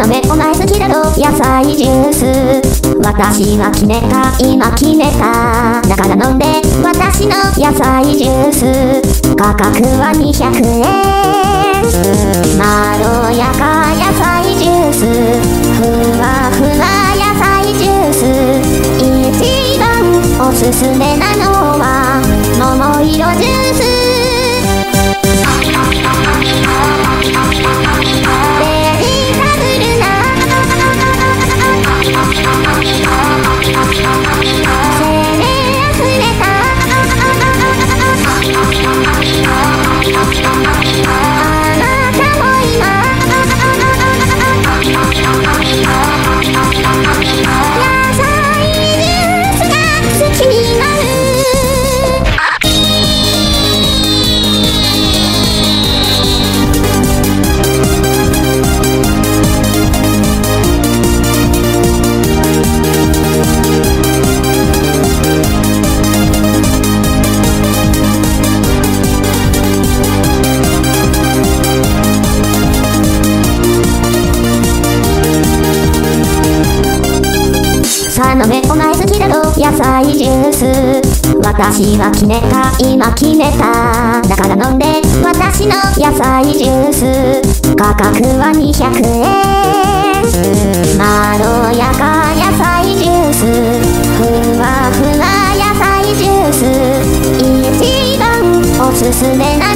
斜めお前好きだろ野菜ジュース。私は決めた今決めただから飲んで私の野菜ジュース。価格は200円まろやか野菜ジュース。ふわふわ野菜ジュース。一番おすすめなのは桃色ジュース。さあ飲めお前好きだろ野菜ジュース私は決めた。今決めただから飲んで。私の野菜ジュース。価格は200円。まろやか野菜ジュース。ふわふわ野菜ジュース。一番おすすめな